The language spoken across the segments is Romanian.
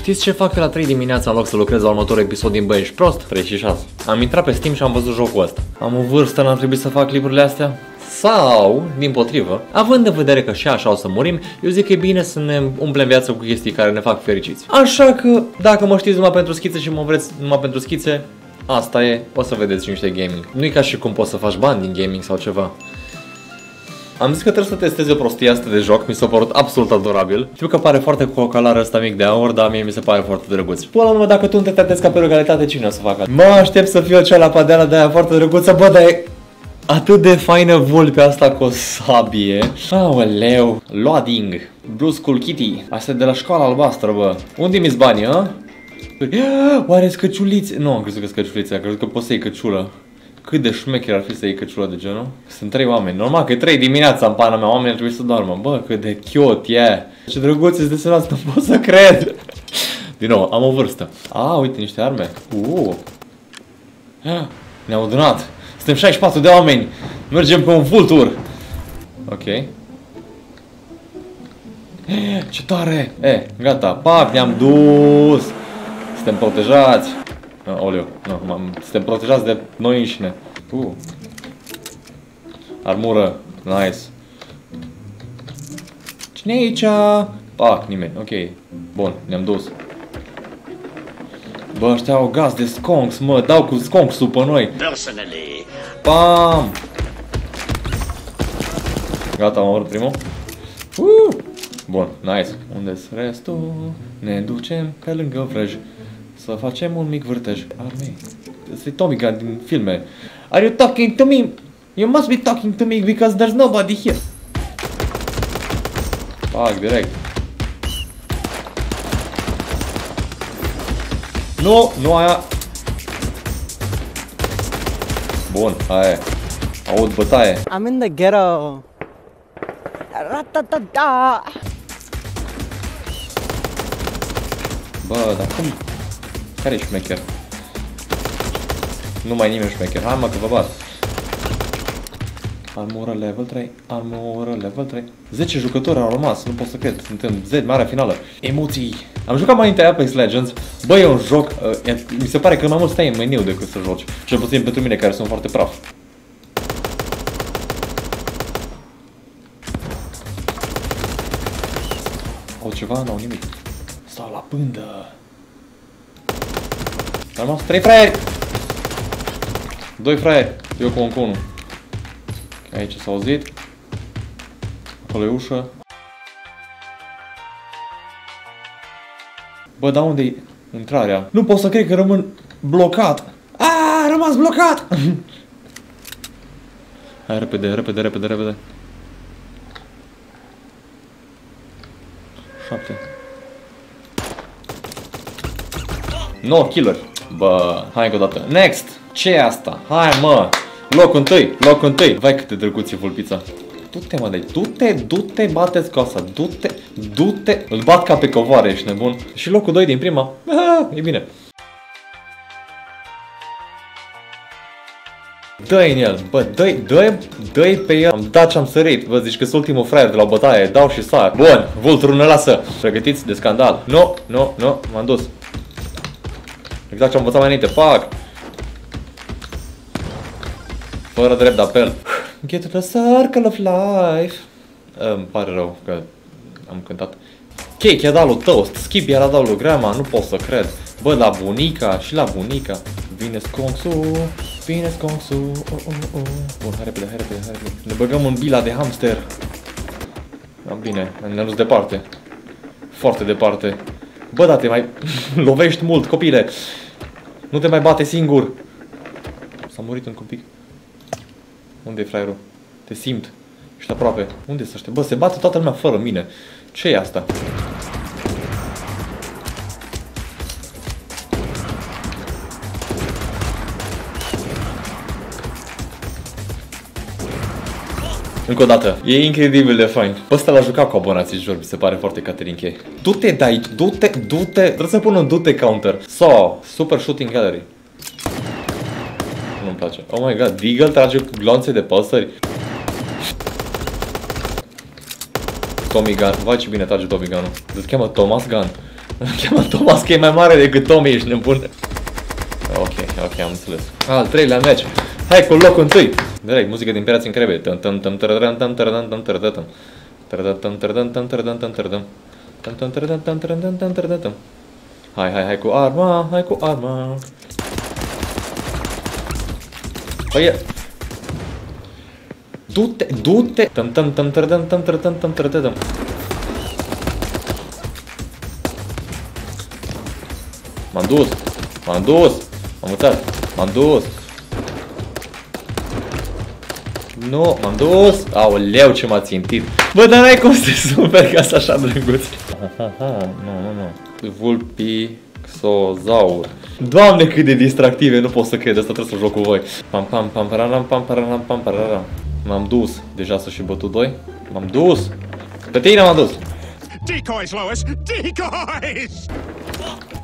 Știți ce fac la 3 dimineața în loc să lucrez la următorul episod din Băiești Prost? 36. Am intrat pe Steam și am văzut jocul ăsta. Am o vârstă, n-ar trebui să fac clipurile astea? Sau, din potrivă, având în vedere că și așa o să murim, eu zic că e bine să ne umplem viața cu chestii care ne fac fericiți. Așa că, dacă mă știți numai pentru schițe și mă vreți numai pentru schițe, asta e, o să vedeți niște gaming. Nu e ca și cum poți să faci bani din gaming sau ceva. Am zis că trebuie să testez o prostie asta de joc, mi s-a părut absolut adorabil. Știu că pare foarte cocalar ăsta mic de aur, dar mie mi se pare foarte drăguț. Până la urmă, dacă tu nu te tratezi ca pe regalitate, cine o să facă? Mă aștept să fiu cea la padeala de aia foarte drăguță, bă, dar e atât de faină vulpea asta cu o sabie. Aoleu, loading, Blue School Kitty, asta e de la școala albastră, bă. Unde mi banii, a? Oare scăciulițe? Nu, am crezut că scăciulițe, am crezut că poți să iei căciulă. Cât de șmecher ar fi să iei căciulă de genul? Sunt trei oameni. Normal că e trei dimineața în pana mea, oamenii ar trebui să doarmă. Bă, cât de cute e. Ce drăguț este desenat, nu pot să cred. Din nou, am o vârstă. A, uite niște arme. Uh. Ne-au adunat. Suntem 64 de oameni. Mergem pe un full tour. Ok. Ce tare! E, gata, pac, ne-am dus! Suntem protejați! Oh, oleu, nu, am suntem protejați de noi înșine. Uh. Armură, nice. Cine e aici? Pac, nimeni, ok. Bun, ne-am dus. Bă, ăștia au gaz de sconks, mă, dau cu sconks pe noi. Personally. Pam! Gata, am omorât primul. Uh! Bun, nice. Unde-s restul? Ne ducem pe lângă vrăj. Să facem un mic vârtej. Armei. Asta e Tommy Gun din filme. Are you talking to me? You must be talking to me because there's nobody here. Fac direct. Nu, nu aia. Bun, aia Aud bătaie. I'm in the ghetto. Ratatata. Bă, dar cum? Care e șmecher? Nu mai nimeni șmecher. Hai mă că vă bat. Armură level 3, armură level 3 10 jucători au rămas, nu pot să cred. Suntem Z, marea finală. Emoții. Am jucat mai înainte Apex Legends. Bă, e un joc, uh, mi se pare că mai mult stai în meniu decât să joci. Cel puțin pentru mine care sunt foarte praf. Au ceva? Nu au nimic. Stau la pândă am rămas 3 fraieri! 2 fraieri, eu cu un cu unul. Aici s-a auzit. Acolo e ușă. Bă, dar unde e intrarea? Nu pot să cred că rămân blocat. A, rămas blocat! Hai, repede, repede, repede, repede. 7. No, killer. Bă, hai încă o dată. Next! ce e asta? Hai mă! Loc întâi, loc întâi. Vai cât de drăguț e vulpița. Du-te mă de du-te, du-te, bate-ți cosa, du-te, du-te. Îl bat ca pe covoare, ești nebun. Și locul 2 din prima, ah, e bine. dă în el, bă, dă-i, dă dă pe el. Am dat ce am sărit, vă zici că sunt ultimul fraier de la bătaie, dau și sar. Bun, vulturul ne lasă. Pregătiți de scandal. Nu, nu, nu, m-am dus. Exact ce am învățat mai înainte. Fac! Fără drept de apel. Get to the circle of life. Îmi pare rău că am cântat. Cake i-a dat lui Toast, Skip i-a dat lui Grandma, nu pot să cred. Bă, la bunica și la bunica. Vine sconksu, vine sconksu, oh, oh, oh. Bun, hai repede, hai repede, hai repede. Ne băgăm în bila de hamster. Am bine, ne-am dus departe. Foarte departe. Bă, da, te mai lovești mult, copile. Nu te mai bate singur. S-a murit un copil. Unde e fraierul? Te simt. Ești aproape. Unde să ăștia? Bă, se bate toată lumea fără mine. ce e asta? Încă o dată. E incredibil de fain. Pe ăsta l-a jucat cu abonații jur, mi se pare foarte Catherine Kay. Du-te de aici, du-te, du-te. Trebuie să pun un du-te counter. So, Super Shooting Gallery. Nu-mi place. Oh my god, Deagle trage cu glonțe de păsări. Tommy Gun. Vai ce bine trage Tommy Gun-ul. Se cheamă Thomas Gun. Îl cheamă Thomas că e mai mare decât Tommy, ești nebun. Ok, ok, am înțeles. Al treilea meci. Hai cu locul întâi. Direct, muzică din Pirați în Crebe. Tam tam tam tărădăm tam tărădăm tam tărădăm. Tărădăm tărădăm tam tărădăm tam tărădăm. Tam tam tărădăm tam tărădăm tam tărădăm. Hai, hai, hai cu arma, hai cu arma. Păi, du-te, du-te. Tam tam tam tărădăm tam tărădăm tam tărădăm. M-am dus, m-am dus, m-am mutat, m-am dus. Nu, m-am dus. Aoleu, ce m-a țintit. Bă, dar n-ai cum să te super ca să așa drăguț. Nu, nu, nu. Vulpixozaur. Doamne, cât de distractive, nu pot să cred, asta trebuie să joc cu voi. Pam, pam, pam, pararam, pam, pararam, pam, pararam. M-am dus. Deja să și bătut doi. M-am dus. Pe tine m-am dus. Decoys, Lois! Decoys!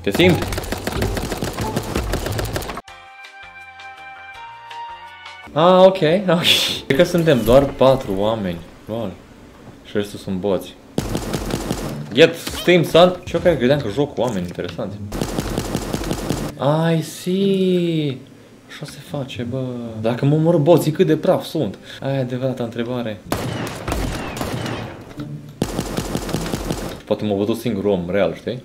Te simt? Ah, ok, ok. Cred că suntem doar patru oameni. Lol. Și restul sunt boți. Get Steam Sun. Și eu care credeam că joc cu oameni interesanți. I see. Așa se face, bă. Dacă mă omoră boții, cât de praf sunt? Aia e adevărata întrebare. Poate m-a văzut singur om real, știi?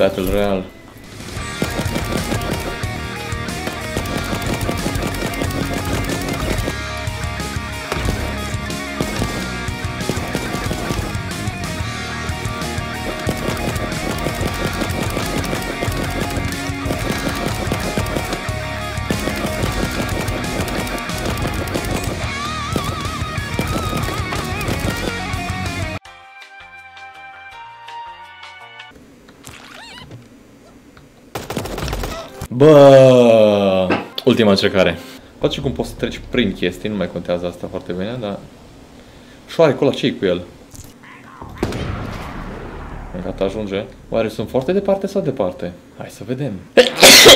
Battle Royale. Bă, ultima încercare. Poate și cum poți să treci prin chestii, nu mai contează asta foarte bine, dar... Șoarecul ăla ce cu el? Gata, ajunge. Oare sunt foarte departe sau departe? Hai să vedem.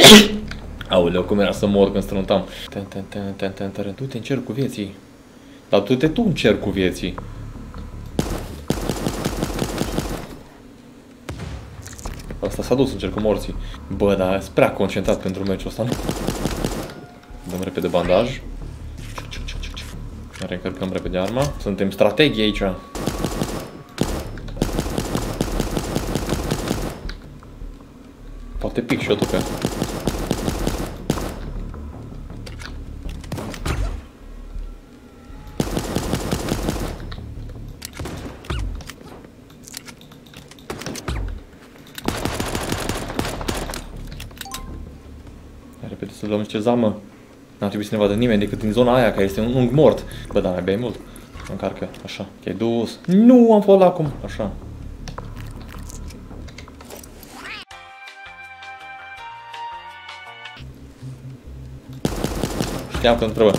Aoleu, cum era să mor când struntam. Ten, ten, ten, ten, ten, ten, Du-te în cer cu vieții. Dar du-te tu în cer cu vieții. Asta s-a dus în cer cu morții. Bă, dar sunt prea concentrat pentru meciul ăsta, nu? Dăm repede bandaj. Reîncărcăm repede arma. Suntem strategi aici. Poate pic și eu tu pe Hai repede să luăm niște zamă. N-ar trebui să ne vadă nimeni decât din zona aia, care este un unghi mort. Bă, da, mai bei mult. Încarcă, așa. Te-ai dus. Nu, am fost la acum. Așa. Știam că întrebă.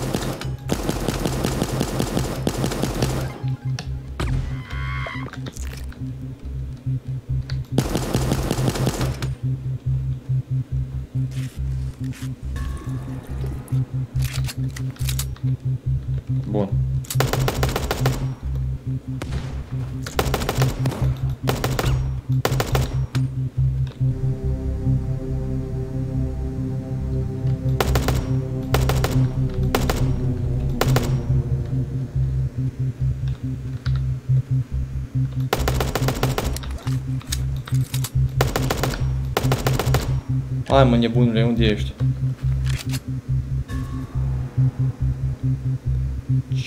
Bun. Hai mă nebunule, unde ești?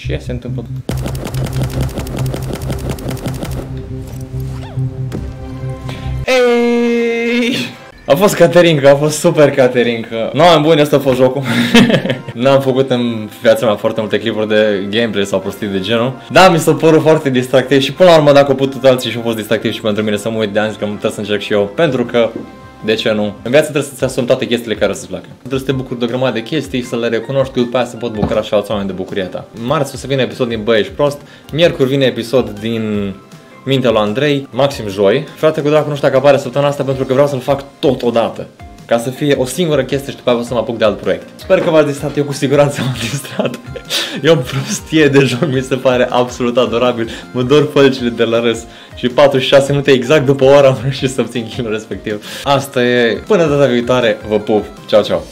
Ce se întâmplă? Ei! A fost Caterinca, a fost super Caterinca. Nu am bun, asta a fost jocul. N-am făcut în viața mea foarte multe clipuri de gameplay sau prostii de genul. Da, mi s-a părut foarte distractiv și până la urmă dacă au putut alții și au fost distractiv și pentru mine să mă uit de ani că trebuie să încerc și eu. Pentru că de ce nu? În viață trebuie să-ți asumi toate chestiile care să-ți placă. Trebuie să te bucuri de o grămadă de chestii, să le recunoști, după aia să pot bucura și alți oameni de bucuria ta. Marți o să vină episod din Băiești Prost, miercuri vine episod din Mintea lui Andrei, maxim joi. Frate cu dracu nu știu dacă apare săptămâna asta pentru că vreau să-l fac totodată. Ca să fie o singură chestie și după aceea o să mă apuc de alt proiect. Sper că v-ați distrat, eu cu siguranță m-am distrat. E o prostie de joc, mi se pare absolut adorabil. Mă dor fălcile de la râs. Și 46 minute exact după o oră am reușit să obțin kill respectiv. Asta e. Până data viitoare, vă pup. Ciao, ciao.